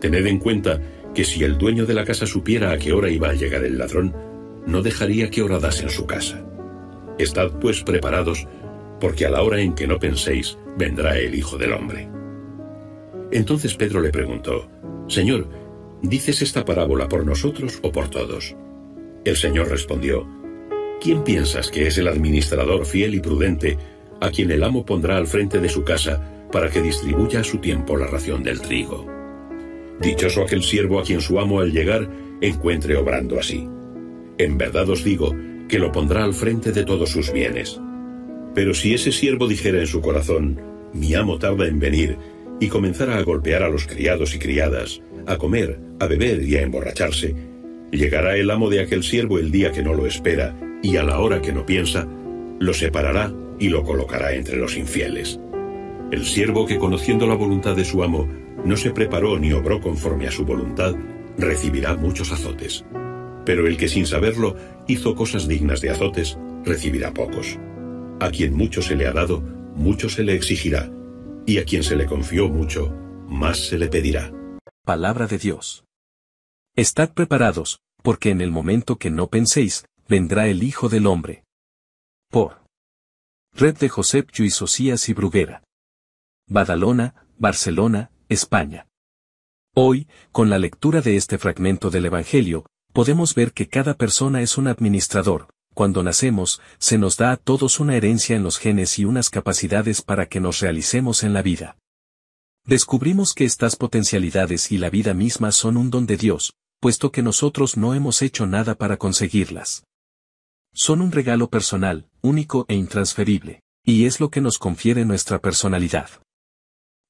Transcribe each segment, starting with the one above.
Tened en cuenta que si el dueño de la casa supiera a qué hora iba a llegar el ladrón, no dejaría que horadas en su casa. Estad pues preparados, porque a la hora en que no penséis, vendrá el Hijo del Hombre. Entonces Pedro le preguntó, Señor, ¿dices esta parábola por nosotros o por todos? El Señor respondió, ¿quién piensas que es el administrador fiel y prudente a quien el amo pondrá al frente de su casa para que distribuya a su tiempo la ración del trigo? Dichoso aquel siervo a quien su amo al llegar encuentre obrando así. En verdad os digo que lo pondrá al frente de todos sus bienes. Pero si ese siervo dijera en su corazón, mi amo tarda en venir, y comenzara a golpear a los criados y criadas, a comer, a beber y a emborracharse, llegará el amo de aquel siervo el día que no lo espera, y a la hora que no piensa, lo separará y lo colocará entre los infieles. El siervo que conociendo la voluntad de su amo, no se preparó ni obró conforme a su voluntad, recibirá muchos azotes. Pero el que sin saberlo hizo cosas dignas de azotes, recibirá pocos. A quien mucho se le ha dado, mucho se le exigirá, y a quien se le confió mucho, más se le pedirá. Palabra de Dios. Estad preparados, porque en el momento que no penséis, vendrá el Hijo del Hombre. Por Red de Josep Lluís Osías y Bruguera. Badalona, Barcelona, España. Hoy, con la lectura de este fragmento del Evangelio, podemos ver que cada persona es un administrador, cuando nacemos, se nos da a todos una herencia en los genes y unas capacidades para que nos realicemos en la vida. Descubrimos que estas potencialidades y la vida misma son un don de Dios, puesto que nosotros no hemos hecho nada para conseguirlas. Son un regalo personal, único e intransferible, y es lo que nos confiere nuestra personalidad.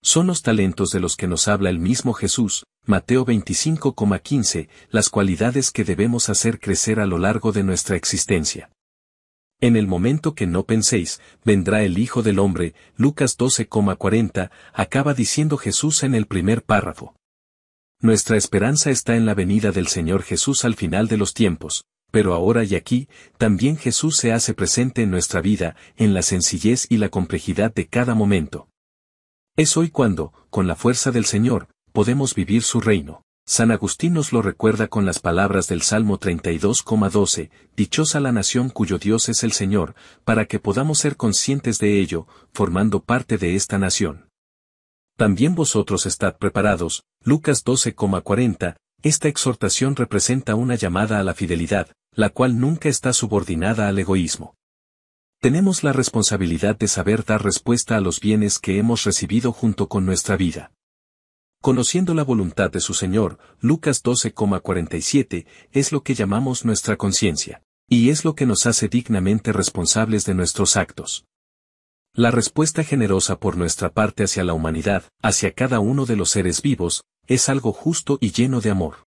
Son los talentos de los que nos habla el mismo Jesús, Mateo 25,15, las cualidades que debemos hacer crecer a lo largo de nuestra existencia. En el momento que no penséis, vendrá el Hijo del Hombre, Lucas 12,40, acaba diciendo Jesús en el primer párrafo. Nuestra esperanza está en la venida del Señor Jesús al final de los tiempos, pero ahora y aquí, también Jesús se hace presente en nuestra vida, en la sencillez y la complejidad de cada momento. Es hoy cuando, con la fuerza del Señor, podemos vivir su reino. San Agustín nos lo recuerda con las palabras del Salmo 32,12, Dichosa la nación cuyo Dios es el Señor, para que podamos ser conscientes de ello, formando parte de esta nación. También vosotros estad preparados, Lucas 12,40, esta exhortación representa una llamada a la fidelidad, la cual nunca está subordinada al egoísmo. Tenemos la responsabilidad de saber dar respuesta a los bienes que hemos recibido junto con nuestra vida. Conociendo la voluntad de su Señor, Lucas 12,47, es lo que llamamos nuestra conciencia, y es lo que nos hace dignamente responsables de nuestros actos. La respuesta generosa por nuestra parte hacia la humanidad, hacia cada uno de los seres vivos, es algo justo y lleno de amor.